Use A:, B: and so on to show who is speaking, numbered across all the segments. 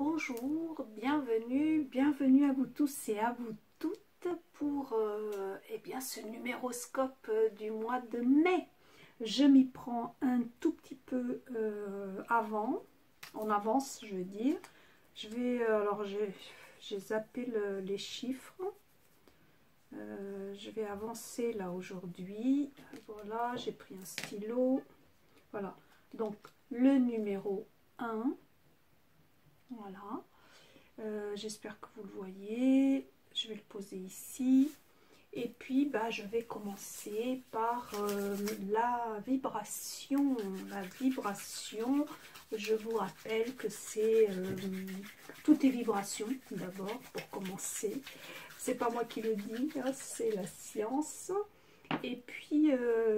A: bonjour, bienvenue, bienvenue à vous tous et à vous toutes pour euh, eh bien, ce numéroscope euh, du mois de mai. Je m'y prends un tout petit peu euh, avant, en avance je veux dire. Je vais, alors j'ai zappé les chiffres. je vais avancer là aujourd'hui. Voilà, j'ai pris un stylo. Voilà, donc le numéro 1 voilà. Euh, j'espère que vous le voyez. Je vais le poser ici. Et puis, bah, je vais commencer par euh, la vibration. La vibration, je vous rappelle que c'est... Euh, tout est vibration, d'abord, pour commencer. C'est pas moi qui le dis, hein, c'est la science. Et puis,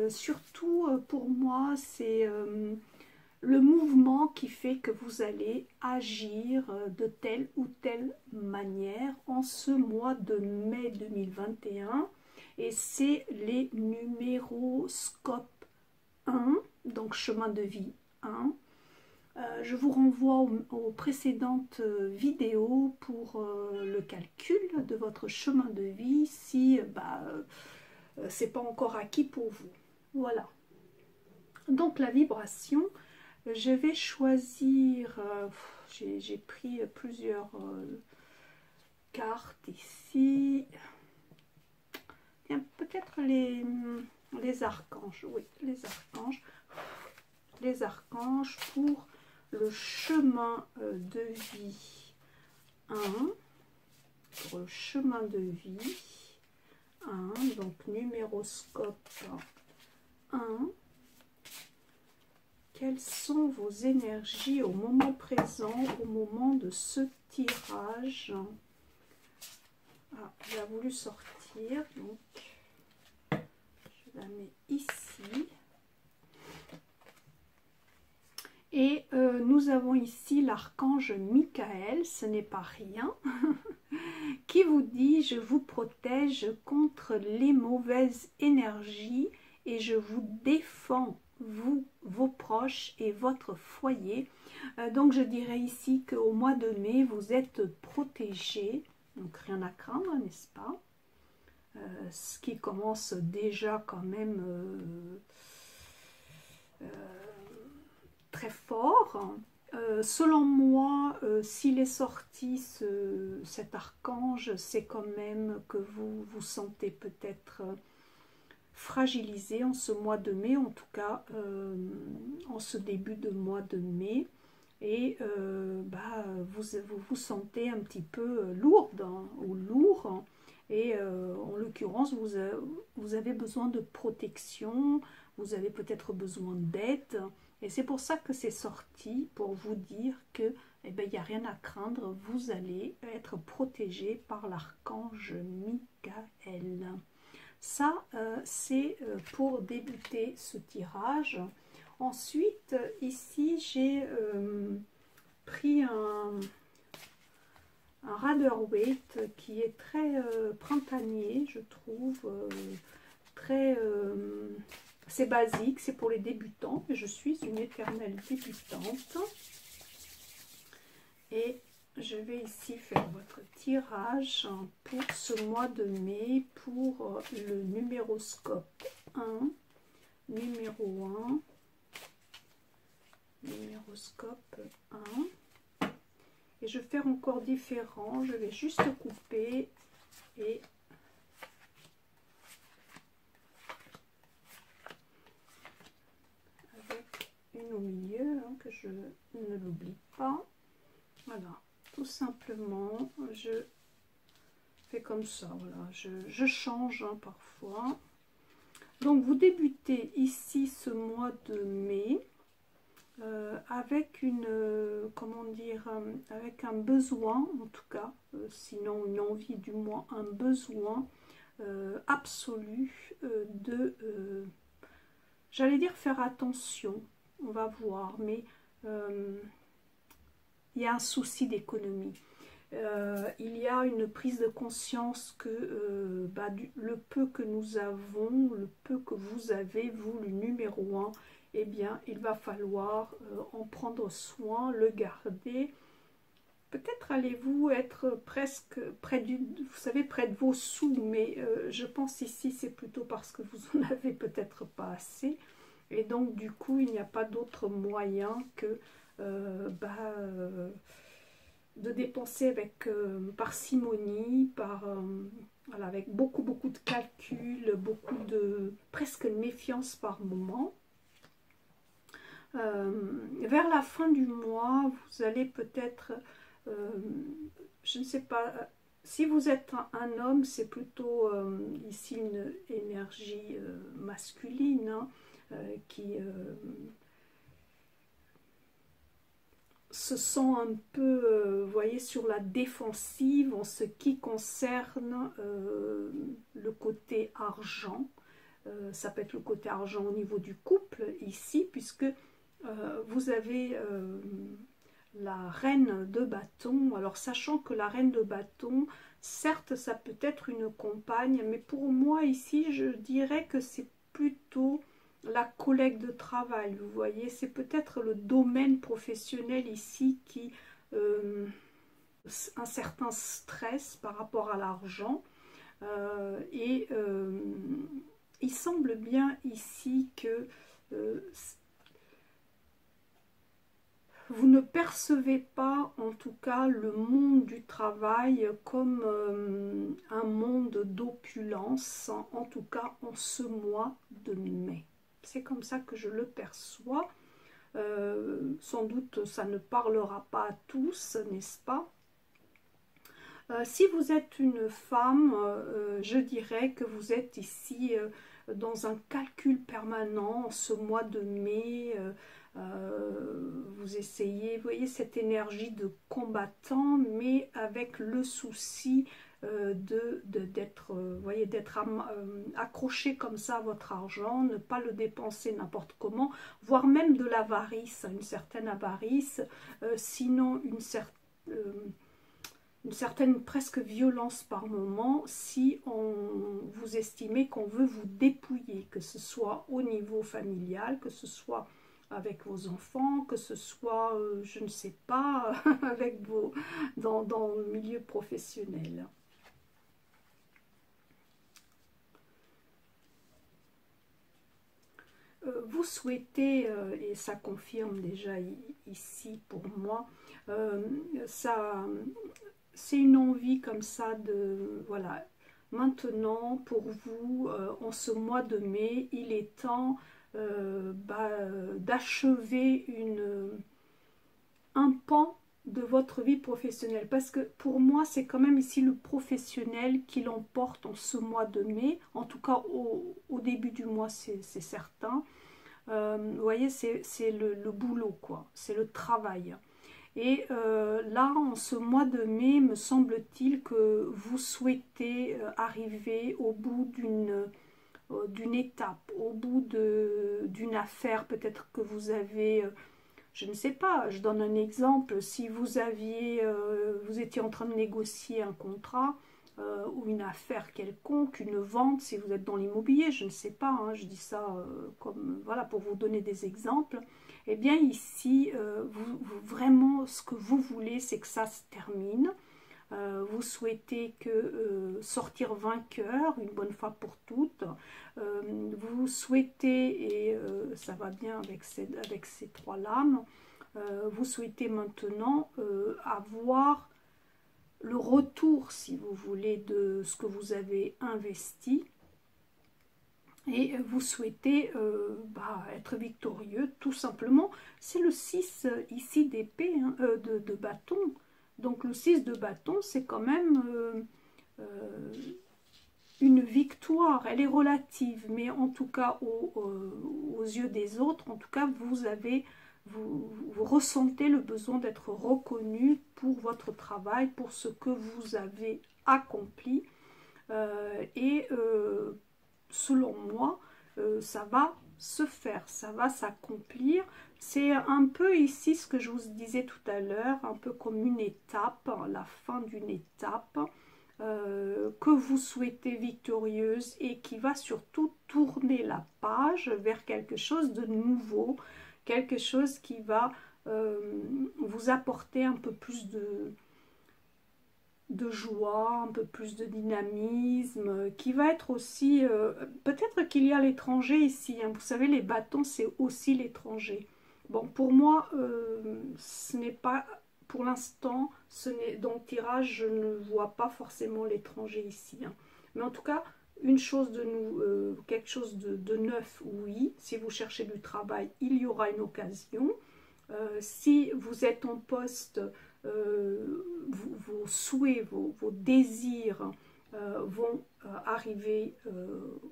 A: surtout, pour moi, c'est le mouvement qui fait que vous allez agir de telle ou telle manière en ce mois de mai 2021 et c'est les numéroscopes 1 donc chemin de vie 1 euh, je vous renvoie aux, précédentes vidéos pour euh, le calcul de votre chemin de vie si bah, euh, c'est pas encore acquis pour vous. Voilà. Donc la vibration je vais choisir, euh, j'ai pris plusieurs euh, cartes ici. Peut-être les, les archanges, oui, les archanges. Les archanges pour le chemin euh, de vie 1. Pour le chemin de vie 1, donc numéroscope 1 quelles sont vos énergies au moment présent, au moment de ce tirage? Ah, Elle a voulu sortir, donc je la mets ici. Et euh, nous avons ici l'archange Michael, ce n'est pas rien, qui vous dit « Je vous protège contre les mauvaises énergies et je vous défends vous, vos proches et votre foyer. Euh, donc je dirais ici qu'au mois de mai, vous êtes protégés, donc rien à craindre, n'est-ce pas? Euh, Ce qui commence déjà quand même euh, très fort. selon moi, s'il est sorti cet archange, c'est quand même que vous vous sentez peut-être fragilisé en ce mois de mai, en tout cas euh, en ce début de mois de mai. Et euh, bah, vous, vous, sentez un petit peu lourde hein, ou lourd. Et euh, en l'occurrence, vous, vous avez besoin de protection, vous avez peut-être besoin d'aide. Et c'est pour ça que c'est sorti, pour vous dire que eh ben, il n'y a rien à craindre, vous allez être protégé par l'archange Michael. Ça, euh, c'est euh, pour débuter ce tirage. Ensuite, ici, j'ai euh, pris un, un Weight qui est très printanier, je trouve. très, c'est basique, c'est pour les débutants. Je suis une éternelle débutante. Et je vais ici faire votre tirage pour ce mois de mai pour euh, le numéroscope 1, numéro 1, numéroscope 1. Et je vais faire encore différent, je vais juste couper et avec une au milieu hein, que je ne l'oublie pas. Voilà tout simplement je fais comme ça voilà. Je, change hein, parfois. Donc vous débutez ici ce mois de mai euh, avec une euh, comment dire euh, avec un besoin en tout cas sinon une envie du moins un besoin absolu de j'allais dire faire attention on va voir mais il y a un souci d'économie. Euh, il y a une prise de conscience que euh, bah, le peu que nous avons, le peu que vous avez, vous le numéro un, eh bien il va falloir euh, en prendre soin, le garder, peut-être allez-vous être presque près du, vous savez, près de vos sous, mais je pense ici c'est plutôt parce que vous en avez peut-être pas assez. Et donc du coup, il n'y a pas d'autre moyen que euh, bah, de dépenser avec parcimonie, par, avec beaucoup beaucoup de calculs, beaucoup de presque méfiance par moment. Euh, vers la fin du mois, vous allez peut-être, euh, je ne sais pas, si vous êtes un, homme, c'est plutôt euh, ici une énergie masculine hein, qui se sent un peu, vous voyez, sur la défensive en ce qui concerne le côté argent. ça peut être le côté argent au niveau du couple ici, puisque euh, vous avez euh, la reine de bâton. Alors sachant que la reine de bâton, certes ça peut être une compagne, mais pour moi ici je dirais que c'est plutôt la collègue de travail. Vous voyez, c'est peut-être le domaine professionnel ici qui... Euh, un certain stress par rapport à l'argent. et il semble bien ici que vous ne percevez pas en tout cas le monde du travail comme euh, un monde d'opulence, en tout cas en ce mois de mai. C'est comme ça que je le perçois. Euh, sans doute ça ne parlera pas à tous, n'est-ce pas? Euh, Si vous êtes une femme, je dirais que vous êtes ici dans un calcul permanent ce mois de mai, euh, vous essayez, vous voyez cette énergie de combattant, mais avec le souci euh, de d'être euh, d'être accroché comme ça à votre argent, ne pas le dépenser n'importe comment, voire même de l'avarice, une certaine avarice, sinon une certaine une certaine presque violence par moment si on, vous estimez qu'on veut vous dépouiller, que ce soit au niveau familial, que ce soit avec vos enfants, que ce soit, euh, je ne sais pas, avec vos, dans, le milieu professionnel. Euh, vous souhaitez, euh, et ça confirme déjà ici pour moi, ça, c'est une envie comme ça de, voilà, maintenant pour vous, en ce mois de mai, il est temps euh, bah, d'achever une un pan de votre vie professionnelle. Parce que pour moi c'est quand même ici le professionnel qui l'emporte en ce mois de mai. En tout cas au, début du mois c'est certain euh, vous voyez c'est le, boulot quoi. C'est le travail. Et euh, là en ce mois de mai me semble-t-il que vous souhaitez arriver au bout d'une euh, d'une étape, au bout d'une affaire peut-être que vous avez, euh, je ne sais pas, je donne un exemple, si vous aviez, euh, vous étiez en train de négocier un contrat ou une affaire quelconque, une vente, si vous êtes dans l'immobilier, je ne sais pas, hein, je dis ça comme, voilà, pour vous donner des exemples, eh bien ici, vous, vraiment, ce que vous voulez, c'est que ça se termine, euh, vous souhaitez que euh, sortir vainqueur une bonne fois pour toutes, euh, vous souhaitez, et ça va bien avec ces, avec ces trois lames, vous souhaitez maintenant avoir le retour, si vous voulez, de ce que vous avez investi, et vous souhaitez bah, être victorieux, tout simplement. C'est le 6 ici d'épée, hein, de, de, bâton. Donc le 6 de bâton, c'est quand même euh, euh, une victoire. Elle est relative, mais en tout cas aux, yeux des autres, en tout cas vous avez, vous, ressentez le besoin d'être reconnu pour votre travail, pour ce que vous avez accompli. Euh, et selon moi, ça va se faire, ça va s'accomplir. C'est un peu ici ce que je vous disais tout à l'heure, un peu comme une étape, la fin d'une étape euh, que vous souhaitez victorieuse et qui va surtout tourner la page vers quelque chose de nouveau, quelque chose qui va euh, vous apporter un peu plus de, joie, un peu plus de dynamisme, qui va être aussi, peut-être qu'il y a l'étranger ici, hein. vous savez les bâtons c'est aussi l'étranger. Bon pour moi ce n'est pas pour l'instant, ce dans le tirage, je ne vois pas forcément l'étranger ici. Hein. Mais en tout cas, une chose de nous, euh, quelque chose de, neuf, oui. Si vous cherchez du travail, il y aura une occasion. Euh, si vous êtes en poste, euh, vos, souhaits, vos, désirs vont arriver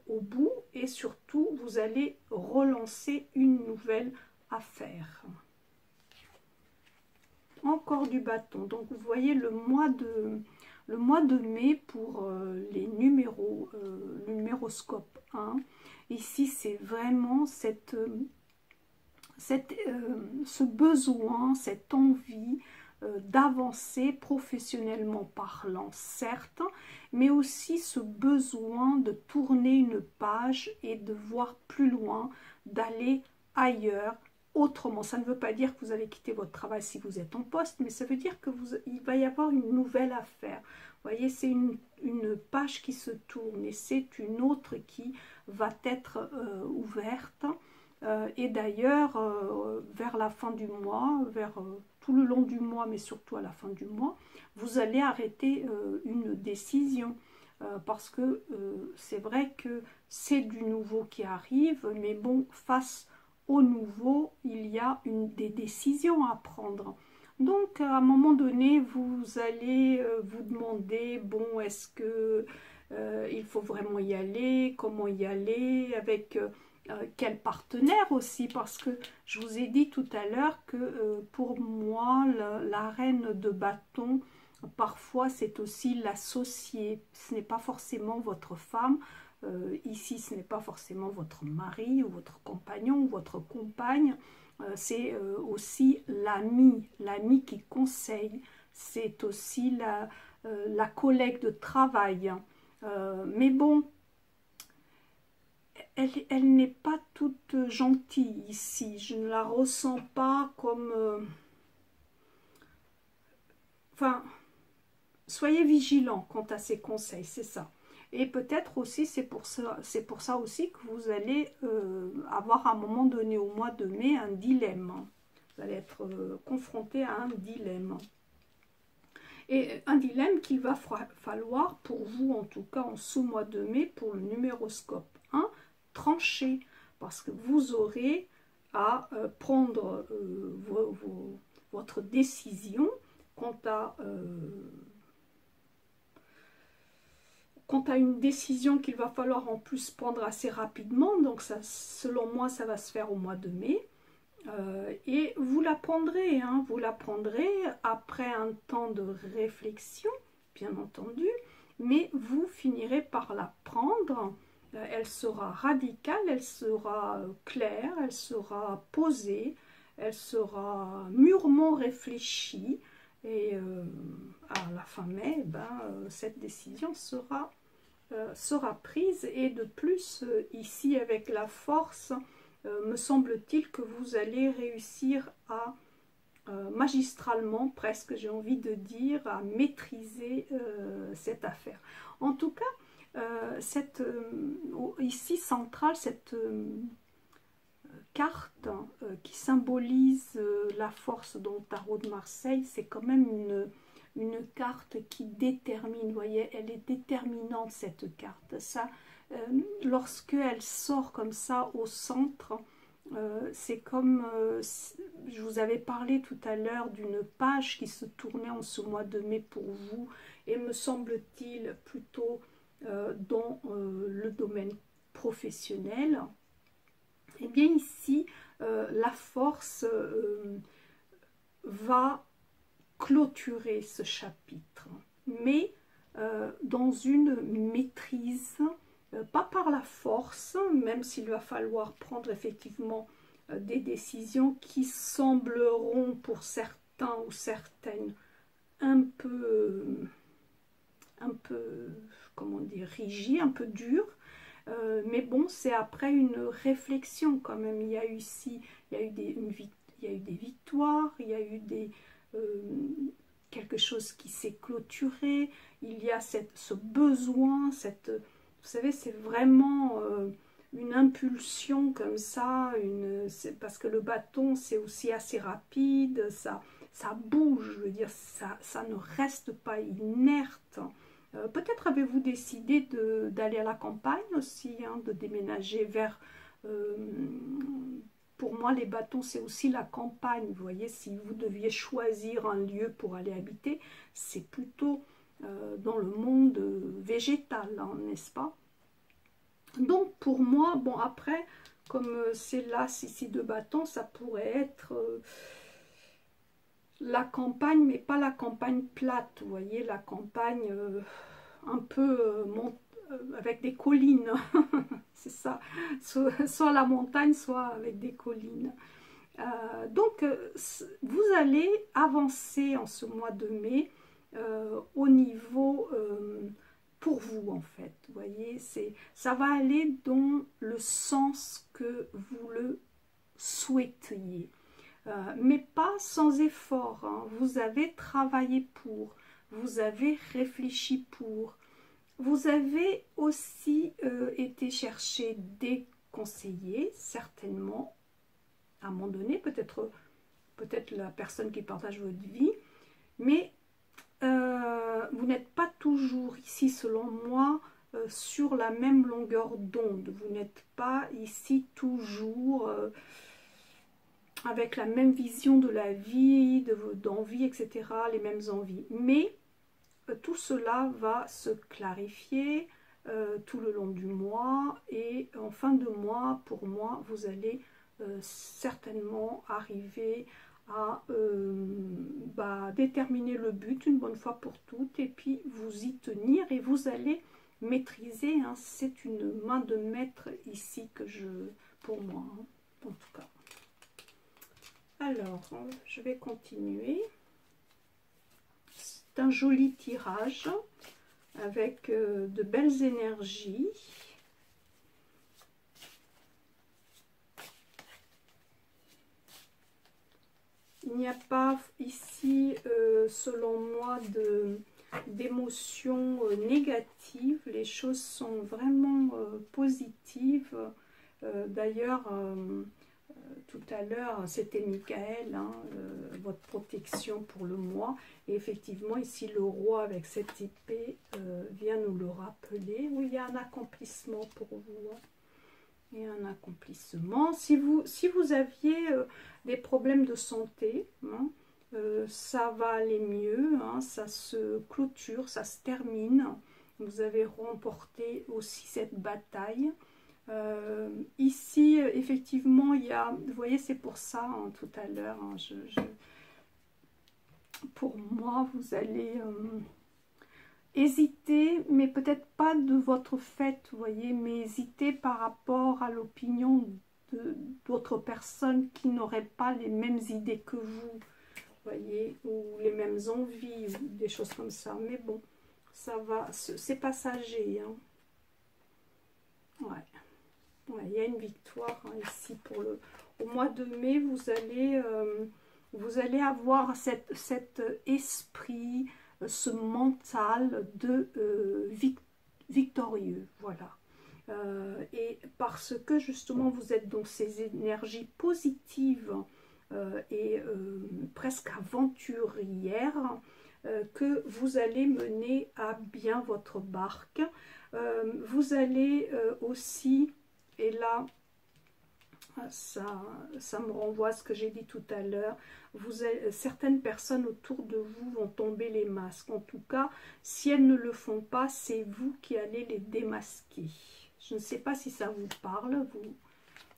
A: au bout et surtout, vous allez relancer une nouvelle affaire encore du bâton. Donc vous voyez le mois de, le mois de mai pour euh, les numéros, euh, le numéroscope 1. Ici c'est vraiment cette, euh, cette ce besoin, cette envie d'avancer professionnellement parlant, certes, mais aussi ce besoin de tourner une page et de voir plus loin, d'aller ailleurs, autrement. Ça ne veut pas dire que vous allez quitter votre travail si vous êtes en poste, mais ça veut dire que vous, il va y avoir une nouvelle affaire. Vous voyez, c'est une, page qui se tourne et c'est une autre qui va être euh, ouverte. Euh, et d'ailleurs, euh, vers la fin du mois, vers tout le long du mois, mais surtout à la fin du mois, vous allez arrêter une décision. parce que c'est vrai que c'est du nouveau qui arrive, mais bon, face au nouveau, il y a une, des décisions à prendre. Donc, à un moment donné, vous allez euh, vous demander, bon, est-ce que euh, il faut vraiment y aller? Comment y aller? Avec euh, quel partenaire aussi? Parce que je vous ai dit tout à l'heure que pour moi, la, reine de bâton, parfois, c'est aussi l'associé. Ce n'est pas forcément votre femme, euh, ici, ce n'est pas forcément votre mari ou votre compagnon ou votre compagne, euh, c'est euh, aussi l'ami, l'ami qui conseille, c'est aussi la, collègue de travail. mais bon, elle, elle n'est pas toute gentille ici, je ne la ressens pas comme... Enfin, soyez vigilants quant à ses conseils, c'est ça. Et peut-être aussi, c'est pour, ça, pour ça aussi que vous allez euh, avoir à un moment donné au mois de mai un dilemme. Vous allez être euh, confronté à un dilemme. Et un dilemme qu'il va falloir pour vous, en tout cas en sous-mois de mai, pour le numéroscope 1, trancher. Parce que vous aurez à euh, prendre votre décision quant à quant à une décision qu'il va falloir en plus prendre assez rapidement, donc ça, selon moi, ça va se faire au mois de mai. Euh, et vous la prendrez, hein, vous la prendrez après un temps de réflexion, bien entendu, mais vous finirez par la prendre. Euh, elle sera radicale, elle sera euh, claire, elle sera posée, elle sera mûrement réfléchie. Et à la fin mai, ben, cette décision sera sera prise. Et de plus euh, ici avec la force euh, me semble-t-il que vous allez réussir à magistralement presque j'ai envie de dire à maîtriser cette affaire. En tout cas cette ici centrale cette carte qui symbolise la force dans le tarot de Marseille c'est quand même une une carte qui détermine, voyez, elle est déterminante cette carte. Ça, euh, lorsque elle sort comme ça au centre, euh, c'est comme, euh, je vous avais parlé tout à l'heure d'une page qui se tournait en ce mois de mai pour vous, et me semble-t-il plutôt dans le domaine professionnel. Et eh bien ici, la force va clôturer ce chapitre, mais euh, dans une maîtrise, euh, pas par la force, même s'il va falloir prendre effectivement euh, des décisions qui sembleront pour certains ou certaines un peu, un peu, comment dire, rigides, un peu dures, mais bon, c'est après une réflexion quand même. Il y a eu ici, il y a eu des, il y a eu des victoires, il y a eu des, quelque chose qui s'est clôturé, il y a cette, ce besoin, cette, vous savez, c'est vraiment euh, une impulsion comme ça, une, parce que le bâton, c'est aussi assez rapide, ça, ça bouge, je veux dire, ça, ça ne reste pas inerte. Euh, peut-être avez-vous décidé d'aller à la campagne aussi, hein, de déménager vers... Euh, pour moi, les bâtons, c'est aussi la campagne. Vous voyez, si vous deviez choisir un lieu pour aller habiter, c'est plutôt euh, dans le monde végétal, hein, n'est-ce pas? Donc, pour moi, bon, après, comme c'est là, ici de bâtons, ça pourrait être la campagne, mais pas la campagne plate, vous voyez, la campagne euh, un peu euh, euh, avec des collines, soit, la montagne, soit avec des collines. donc, vous allez avancer en ce mois de mai au niveau pour vous, en fait, vous voyez, ça va aller dans le sens que vous le souhaitiez. Euh, mais pas sans effort. Hein. Vous avez travaillé pour, vous avez réfléchi pour, vous avez aussi euh, été chercher des conseillers, certainement, à un moment donné, peut-être peut-être la personne qui partage votre vie, mais euh, vous n'êtes pas toujours ici, selon moi, sur la même longueur d'onde. Vous n'êtes pas ici toujours avec la même vision de la vie, d'envie, etc., les mêmes envies. Mais euh, tout cela va se clarifier euh, tout le long du mois et en fin de mois, pour moi, vous allez euh, certainement arriver à bah, déterminer le but une bonne fois pour toutes et puis vous y tenir et vous allez maîtriser. Hein. C'est une main de maître ici que je, pour moi, hein, en tout cas. Alors, je vais continuer. C'est un joli tirage avec euh, de belles énergies. Il n'y a pas ici, euh, selon moi, d'émotions euh, négatives. Les choses sont vraiment positives. D'ailleurs, tout à l'heure, c'était Michael, hein, euh, votre protection pour le mois. Et effectivement, ici, le roi avec cette épée euh, vient nous le rappeler. Oui, il y a un accomplissement pour vous. Hein. Un accomplissement. Si vous, aviez euh, des problèmes de santé, hein, ça va aller mieux. ça se clôture, ça se termine. Vous avez remporté aussi cette bataille. Euh, ici, effectivement, il y a, vous voyez, c'est pour ça, hein, tout à l'heure, hein, pour moi, vous allez euh, hésiter, mais peut-être pas de votre fait, vous voyez, mais hésiter par rapport à l'opinion d'autres personnes qui n'auraient pas les mêmes idées que vous, voyez, ou les mêmes envies, ou des choses comme ça. Mais bon, ça va, c'est passager. Hein. Ouais il y a une victoire hein, ici pour le. Au mois de mai, vous allez, euh, vous allez avoir cette, cet esprit, euh, ce mental de euh, victorieux. Voilà. et parce que justement vous êtes dans ces énergies positives et presque aventurières, que vous allez mener à bien votre barque. vous allez aussi et là, ça, ça me renvoie à ce que j'ai dit tout à l'heure. Certaines personnes autour de vous vont tomber les masques. En tout cas, si elles ne le font pas, c'est vous qui allez les démasquer. Je ne sais pas si ça vous parle, vous,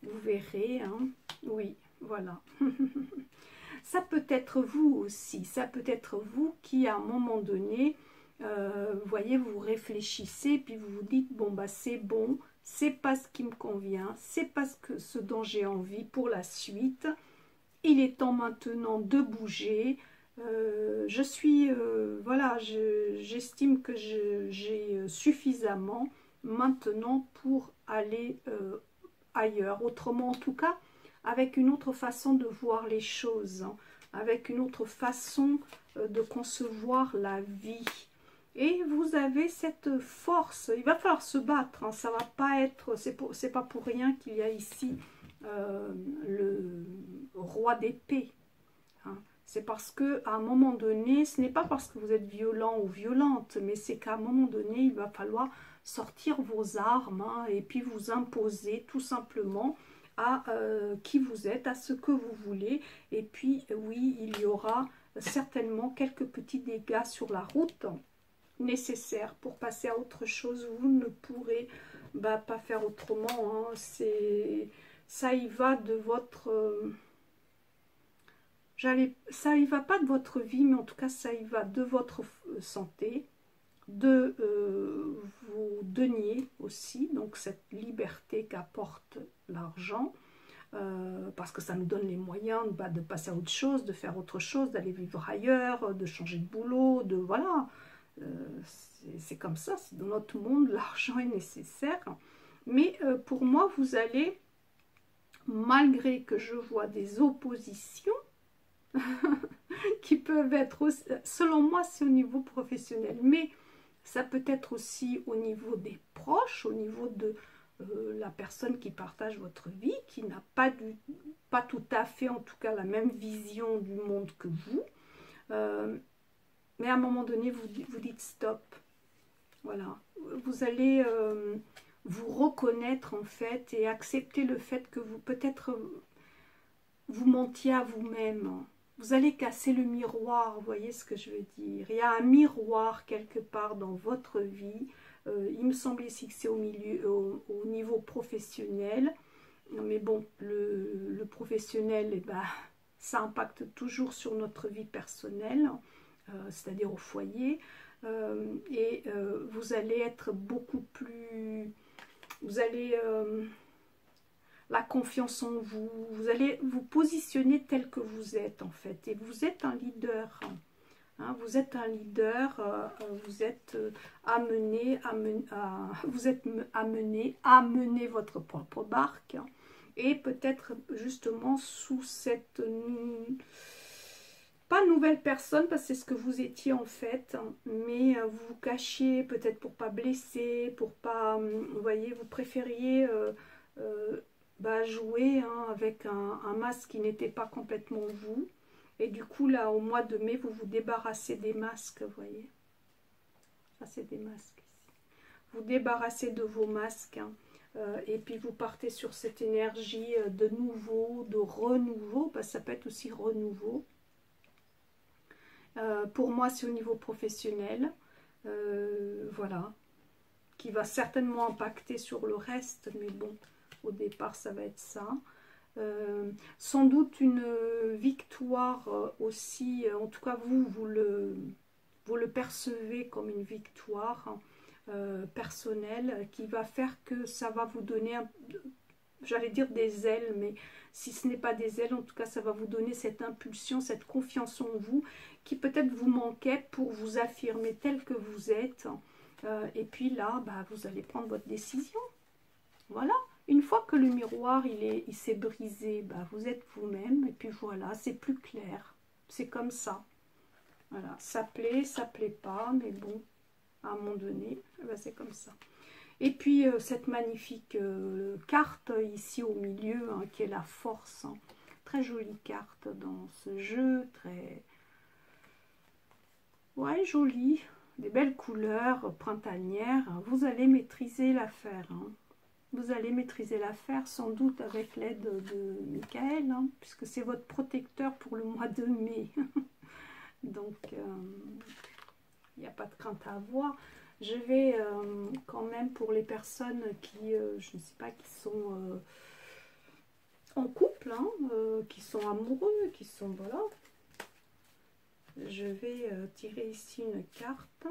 A: vous verrez. Hein. Oui, voilà. ça peut être vous aussi. Ça peut être vous qui, à un moment donné, euh, voyez, vous réfléchissez, puis vous vous dites, bon, bah c'est bon, c'est pas ce qui me convient, c'est pas ce, que, ce dont j'ai envie pour la suite. Il est temps maintenant de bouger. Euh, je suis, euh, voilà, j'estime que j'ai suffisamment maintenant pour aller euh, ailleurs. Autrement, en tout cas, avec une autre façon de voir les choses, hein. avec une autre façon de concevoir la vie. Et vous avez cette force. Il va falloir se battre. Hein. Ça va pas être. C'est pas pour rien qu'il y a ici le roi d'épée. Hein. C'est parce que à un moment donné, ce n'est pas parce que vous êtes violent ou violente, mais c'est qu'à un moment donné, il va falloir sortir vos armes hein, et puis vous imposer tout simplement à euh, qui vous êtes, à ce que vous voulez. Et puis oui, il y aura certainement quelques petits dégâts sur la route nécessaires pour passer à autre chose. Vous ne pourrez bah, pas faire autrement. Hein. C'est ça y va de votre euh, ça y va pas de votre vie, mais en tout cas ça y va de votre euh, santé, de euh, vos deniers aussi, donc cette liberté qu'apporte l'argent, parce que ça nous donne les moyens bah, de passer à autre chose, de faire autre chose, d'aller vivre ailleurs, de changer de boulot, de voilà. C'est comme ça, dans notre monde, l'argent est nécessaire. Mais pour moi, vous allez, malgré que je vois des oppositions, qui peuvent être, selon moi, c'est au niveau professionnel, mais ça peut être aussi au niveau des proches, au niveau de euh, la personne qui partage votre vie, qui n'a pas, du, pas tout à fait, en tout cas, la même vision du monde que vous. Euh, mais à un moment donné, vous, vous dites stop. Voilà. Vous allez euh, vous reconnaître, en fait, et accepter le fait que vous, peut-être, vous mentiez à vous-même vous allez casser le miroir, vous voyez ce que je veux dire. Il y a un miroir quelque part dans votre vie. Euh, il me semble ici que c'est au, milieu, au, niveau professionnel. Mais bon, le, professionnel, eh ben, ça impacte toujours sur notre vie personnelle, euh, c'est-à-dire au foyer. Euh, et vous allez être beaucoup plus... Vous allez la confiance en vous. Vous allez vous positionner tel que vous êtes en fait. Et vous êtes un leader. Hein. vous êtes un leader, euh, vous êtes euh, amené, à, vous êtes amené à mener votre propre barque et peut-être justement sous cette pas nouvelle personne parce que c'est ce que vous étiez en fait mais euh, vous vous cachiez peut-être pour pas blesser pour pas vous voyez vous préfériez bah, jouer hein, avec un, masque qui n'était pas complètement vous. Et du coup, là, au mois de mai, vous vous débarrassez des masques, voyez. Ça, c'est des masques. Vous débarrassez de vos masques. Hein. Euh, et puis, vous partez sur cette énergie euh, de nouveau, de renouveau. Bah, ça peut être aussi renouveau. Euh, pour moi, c'est au niveau professionnel. voilà. Qui va certainement impacter sur le reste. Mais bon, au départ, ça va être ça. Euh, sans doute une victoire euh, aussi, euh, en tout cas vous, vous le, vous le percevez comme une victoire personnelle qui va faire que ça va vous donner, j'allais dire des ailes, mais si ce n'est pas des ailes, en tout cas ça va vous donner cette impulsion, cette confiance en vous qui peut-être vous manquait pour vous affirmer tel que vous êtes. et puis là, bah, vous allez prendre votre décision. Voilà. Une fois que le miroir il est, il s'est brisé, bah, vous êtes vous-même et puis voilà, c'est plus clair. C'est comme ça. Voilà, ça plaît, ça plaît pas, mais bon, à un moment donné, bah, c'est comme ça. Et puis euh, cette magnifique euh, carte ici au milieu, hein, qui est la force. Hein. Très jolie carte dans ce jeu, très... Ouais, jolie. Des belles couleurs printanières. Vous allez maîtriser l'affaire. Hein. Vous allez maîtriser l'affaire sans doute avec l'aide de Michael, hein, puisque c'est votre protecteur pour le mois de mai. Donc, il euh, n'y a pas de crainte à avoir. Je vais euh, quand même pour les personnes qui, euh, je ne sais pas, qui sont en couple, hein, qui sont amoureux, qui sont, voilà. Je vais tirer ici une carte.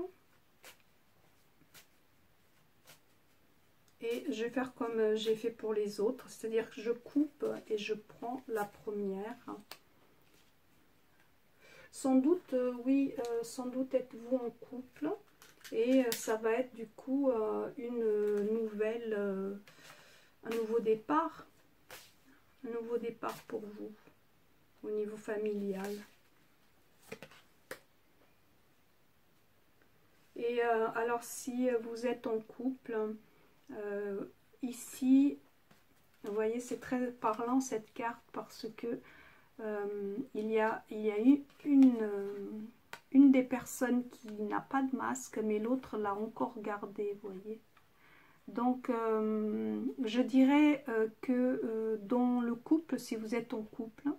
A: Et je vais faire comme euh, j'ai fait pour les autres, c'est-à-dire que je coupe et je prends la première. Sans doute, euh, oui, euh, sans doute êtes-vous en couple et ça va être du coup une nouvelle, un nouveau départ, un nouveau départ pour vous au niveau familial. Et alors si vous êtes en couple, ici, vous voyez, c'est très parlant cette carte parce que il, y a, il y a eu une, une des personnes qui n'a pas de masque, mais l'autre l'a encore gardé, vous voyez. Donc, euh, je dirais euh, que euh, dans le couple, si vous êtes en couple,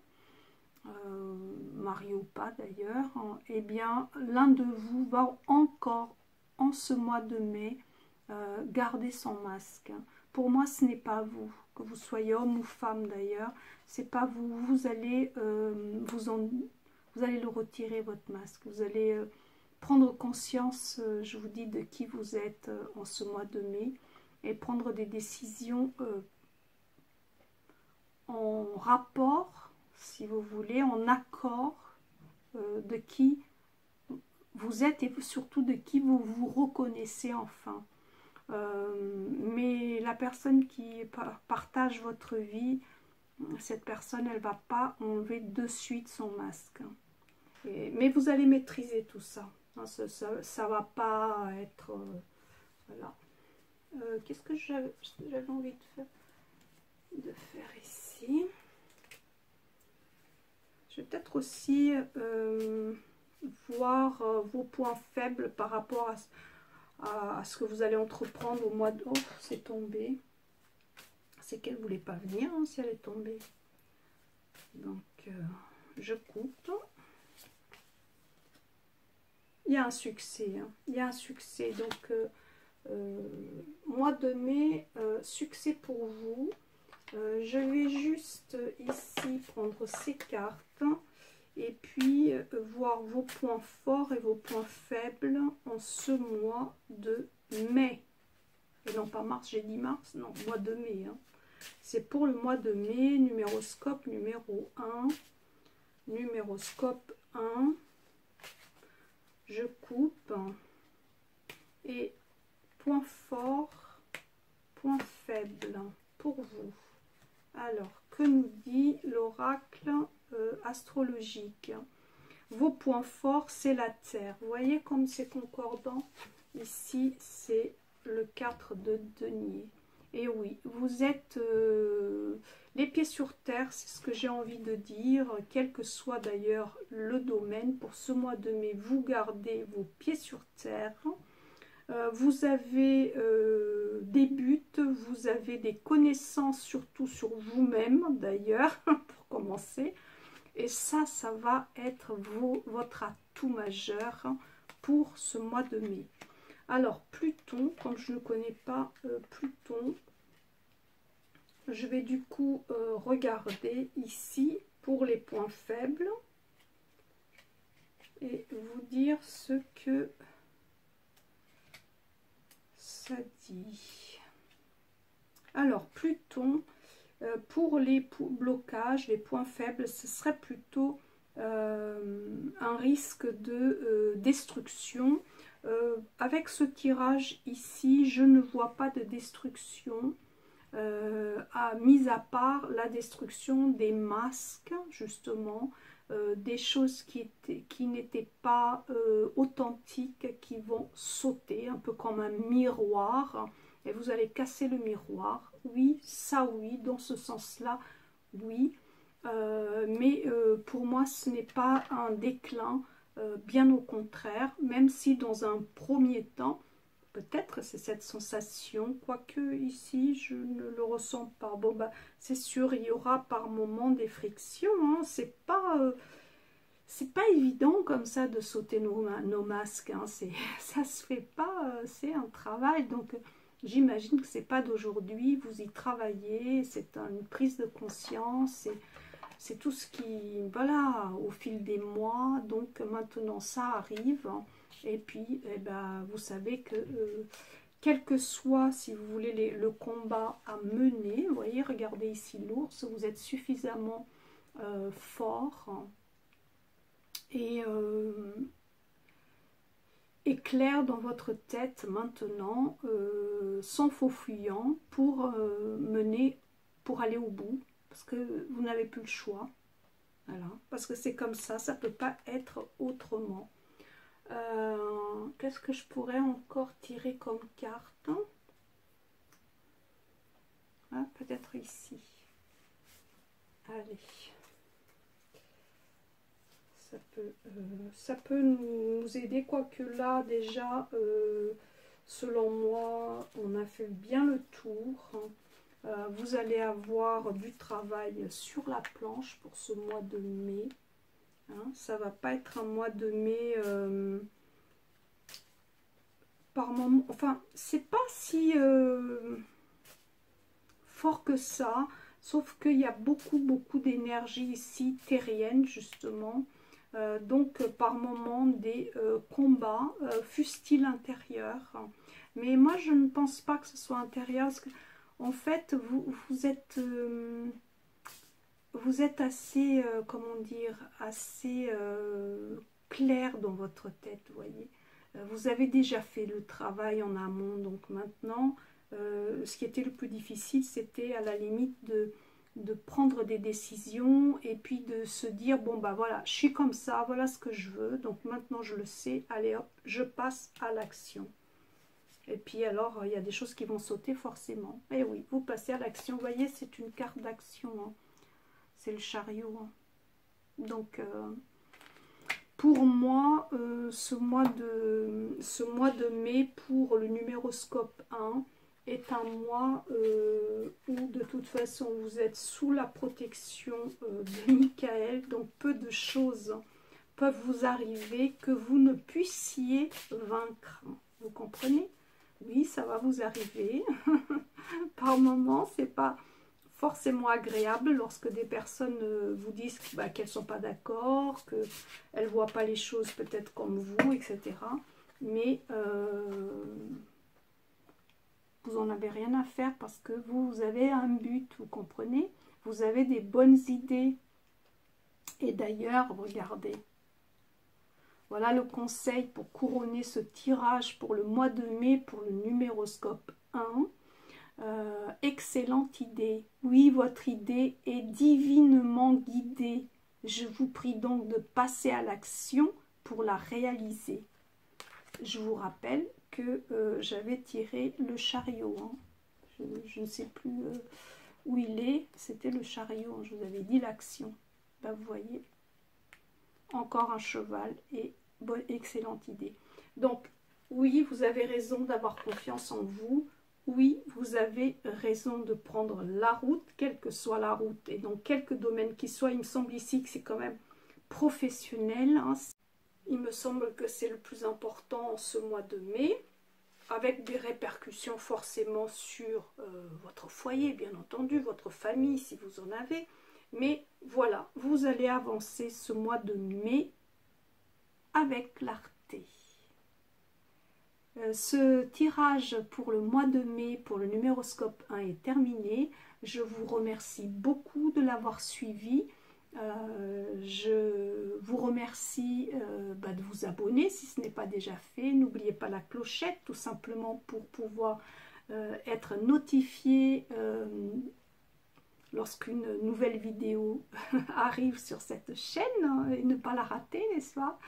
A: marié ou pas d'ailleurs, hein, eh bien, l'un de vous va encore, en ce mois de mai, garder son masque. Pour moi, ce n'est pas vous, que vous soyez homme ou femme d'ailleurs, c'est pas vous. Vous allez vous en vous allez le retirer, votre masque. Vous allez euh, prendre conscience, euh, je vous dis, de qui vous êtes euh, en ce mois de mai et prendre des décisions en rapport, si vous voulez, en accord de qui vous êtes et surtout de qui vous vous reconnaissez enfin. mais la personne qui partage votre vie, cette personne, elle va pas enlever de suite son masque mais vous allez maîtriser tout ça. Hein, ça ne va pas être... Euh, voilà. Euh, qu'est-ce que j'avais envie de faire, de faire ici? Je vais peut-être aussi euh, voir vos points faibles par rapport à, ce que vous allez entreprendre au mois de... Oh, c'est tombé. C'est qu'elle ne voulait pas venir hein, si elle est tombée. Donc, je coupe il y a un succès. Hein. Il y a un succès. Donc, euh, euh, mois de mai, euh, succès pour vous. Je vais juste ici prendre ces cartes et puis voir vos points forts et vos points faibles en ce mois de mai. Non pas mars, j'ai dit mars, non, mois de mai. Hein. C'est pour le mois de mai, numéroscope numéro 1, numéroscope 1, je coupe et point fort, point faible pour vous. Alors, que nous dit l'oracle euh, astrologique? Vos points forts, c'est la terre. Vous voyez comme c'est concordant? Ici, c'est le 4 de denier. Et oui, vous êtes euh, les pieds sur terre, c'est ce que j'ai envie de dire, quel que soit d'ailleurs le domaine. Pour ce mois de mai, vous gardez vos pieds sur terre. Euh, vous avez euh, des buts, vous avez des connaissances surtout sur vous-même d'ailleurs, pour commencer. Et ça, ça va être votre atout majeur pour ce mois de mai. Alors, Pluton, comme je ne connais pas euh, Pluton, je vais du coup regarder ici pour les points faibles et vous dire ce que dit. Alors, Pluton, euh, pour les blocages, les points faibles, ce serait plutôt euh, un risque de destruction. avec ce tirage ici, je ne vois pas de destruction euh, a mis à part la destruction des masques, justement, euh, des choses qui, étaient, qui n'étaient pas euh, authentiques, qui vont sauter, un peu comme un miroir, et vous allez casser le miroir. Oui, ça oui, dans ce sens-là, oui. mais pour moi, ce n'est pas un déclin, bien au contraire, même si dans un premier temps, Peut-être c'est cette sensation, quoique ici je ne le ressens pas. Bon bah c'est sûr, il y aura par moments des frictions. Hein. C'est pas euh, c'est pas évident comme ça de sauter nos, masques. Hein. Ça se fait pas, euh, c'est un travail. Donc j'imagine que c'est pas d'aujourd'hui. Vous y travaillez, c'est une prise de conscience. C'est tout ce qui, voilà, au fil des mois. Donc maintenant ça arrive. Hein. Et puis, eh ben, vous savez que, euh, quel que soit, si vous voulez, le combat à mener, regardez ici l'ours, vous êtes suffisamment euh, fort et, euh, clair dans votre tête maintenant, sans faux fuyant, pour mener, pour aller au bout, parce que vous n'avez plus le choix. Voilà, parce que c'est comme ça, ça ne peut pas être autrement. Euh, qu'est-ce que je pourrais encore tirer comme carte? Ah, Peut-être ici. Allez. Ça peut, euh, ça peut nous aider, quoique là, déjà, euh, selon moi, on a fait bien le tour. Euh, vous allez avoir du travail sur la planche pour ce mois de mai. Hein. ça va pas être un mois de mai par moment. Enfin, c'est pas si fort que ça. Sauf qu'il y a beaucoup, beaucoup d'énergie ici, terrienne, justement. Euh, donc, par moment, des euh, combats, euh, fussent-ils intérieurs. Mais moi, je ne pense pas que ce soit intérieur. En fait, vous, vous êtes... vous êtes assez, comment dire, assez clair dans votre tête, voyez. Vous avez déjà fait le travail en amont, donc maintenant, euh, ce qui était le plus difficile, c'était à la limite de, prendre des décisions et puis de se dire, bon bah voilà, je suis comme ça, voilà ce que je veux, donc maintenant je le sais, allez hop, je passe à l'action. Et puis alors, il y a des choses qui vont sauter forcément. Et eh oui, vous passez à l'action. Vous voyez, c'est une carte d'action. Hein. C'est le chariot. Hein. Donc, euh, pour moi, euh, ce, mois de, ce mois de mai, pour le numéroscope 1, est un mois euh, où de toute façon vous êtes sous la protection euh, de Michael, donc peu de choses peuvent vous arriver que vous ne puissiez vaincre. Vous comprenez? Oui, ça va vous arriver. Par moments, c'est pas forcément agréable lorsque des personnes euh, vous disent bah, qu'elles ne sont pas d'accord, qu'elles ne voient pas les choses peut-être comme vous, etc. Mais vous n'en avez rien à faire parce que vous avez un but, vous comprenez? Vous avez des bonnes idées. Et d'ailleurs, regardez, voilà le conseil pour couronner ce tirage pour le mois de mai pour le numéroscope 1. Euh, excellente idée. Oui, votre idée est divinement guidée. Je vous prie donc de passer à l'action pour la réaliser. Je vous rappelle que euh, j'avais tiré le chariot. Hein. Je, ne sais plus euh, où il est. C'était le chariot. Hein. Je vous avais dit l'action. Ben, vous voyez, encore un cheval et bonne, excellente idée. Donc, oui, vous avez raison d'avoir confiance en vous. Oui, vous avez raison de prendre la route, quelle que soit la route, et dans quelques domaines qui soient. Il me semble ici que c'est quand même professionnel. Hein. Il me semble que c'est le plus important ce mois de mai, avec des répercussions forcément sur euh, votre foyer, bien entendu, votre famille si vous en avez. Mais voilà, vous allez avancer ce mois de mai avec clarté. Euh, ce tirage pour le mois de mai pour le numéroscope 1 est terminé. Je vous remercie beaucoup de l'avoir suivi. Euh, je vous remercie euh, bah, de vous abonner si ce n'est pas déjà fait. N'oubliez pas la clochette tout simplement pour pouvoir euh, être notifié lorsqu'une nouvelle vidéo arrive sur cette chaîne hein, et ne pas la rater, n'est-ce pas?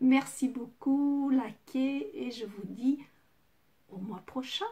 A: Merci beaucoup, likez et je vous dis au mois prochain.